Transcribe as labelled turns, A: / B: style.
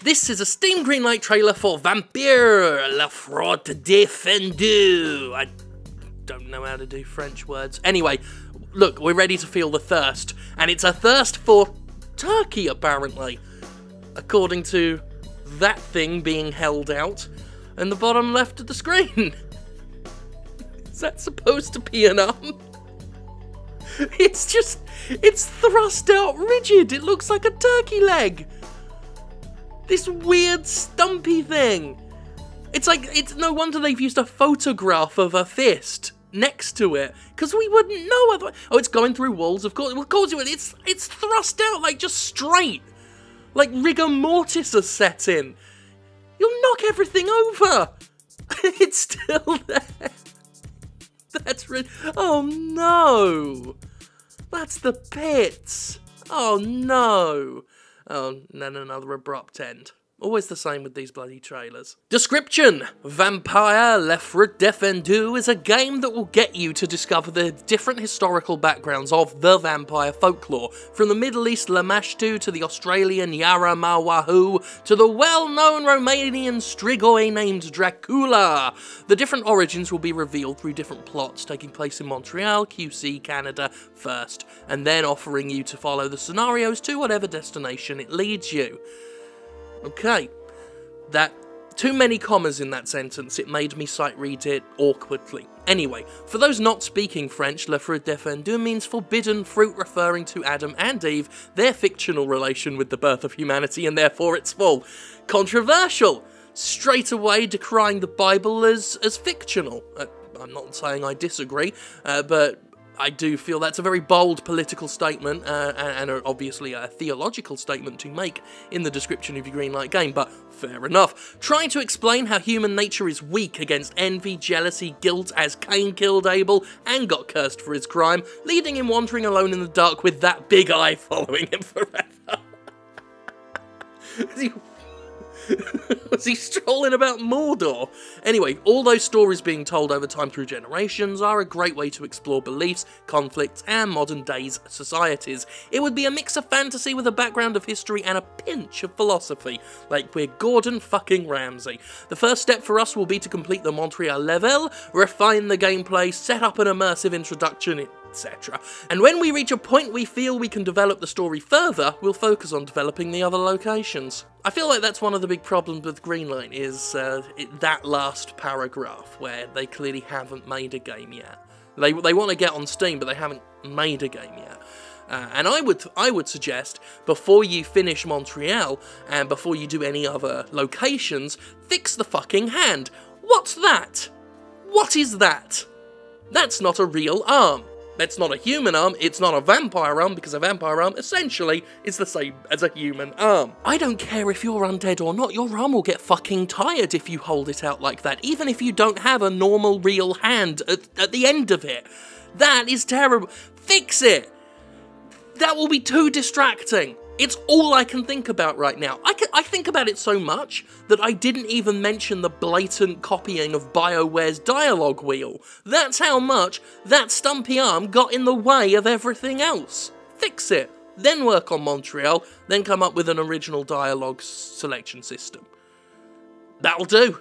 A: This is a Steam Greenlight trailer for Vampire La Fraude Défendue. I don't know how to do French words. Anyway, look, we're ready to feel the thirst. And it's a thirst for turkey, apparently. According to that thing being held out in the bottom left of the screen. Is that supposed to be an arm? It's just, it's thrust out rigid. It looks like a turkey leg. This weird stumpy thing. It's like, it's no wonder they've used a photograph of a fist next to it because we wouldn't know otherwise. Oh, it's going through walls, of course. Of course, it would. It's it's thrust out like just straight, like rigor mortis has set in. You'll knock everything over. it's still there. That's re- oh no, that's the pits. Oh no. Oh, and then another abrupt end. Always the same with these bloody trailers. Description Vampire L'Effre Défendue is a game that will get you to discover the different historical backgrounds of the vampire folklore, from the Middle East Lamashtu to the Australian Yara-ma-yha-who to the well known Romanian Strigoi named Dracula. The different origins will be revealed through different plots taking place in Montreal, QC, Canada first, and then offering you to follow the scenarios to whatever destination it leads you. Okay. That too many commas in that sentence, it made me sight read it awkwardly. Anyway, for those not speaking French, Le Fruit Défendu means forbidden fruit, referring to Adam and Eve, their fictional relation with the birth of humanity, and therefore its fall. Controversial! Straight away decrying the Bible as, as fictional. Uh, I'm not saying I disagree, uh, but I do feel that's a very bold political statement uh, and obviously a theological statement to make in the description of your Greenlight game, but fair enough. Trying to explain how human nature is weak against envy, jealousy, guilt as Cain killed Abel and got cursed for his crime, leading him wandering alone in the dark with that big eye following him forever. Was he strolling about Mordor? Anyway, all those stories being told over time through generations are a great way to explore beliefs, conflicts, and modern day's societies. It would be a mix of fantasy with a background of history and a pinch of philosophy, like we're Gordon fucking Ramsay. The first step for us will be to complete the Montreal level, refine the gameplay, set up an immersive introduction, etc. And when we reach a point we feel we can develop the story further, we'll focus on developing the other locations. I feel like that's one of the big problems with Greenlight is uh, it, that last paragraph where they clearly haven't made a game yet. They, they want to get on Steam, but they haven't made a game yet. Uh, and I would I would suggest before you finish Montreal and before you do any other locations, fix the fucking hand. What's that? What is that? That's not a real arm. That's not a human arm, it's not a vampire arm, because a vampire arm essentially is the same as a human arm. I don't care if you're undead or not, your arm will get fucking tired if you hold it out like that, even if you don't have a normal real hand at, at the end of it. That is terrible. Fix it! That will be too distracting. It's all I can think about right now. I, can, I think about it so much that I didn't even mention the blatant copying of BioWare's dialogue wheel. That's how much that stumpy arm got in the way of everything else. Fix it, then work on Montreal, then come up with an original dialogue selection system. That'll do.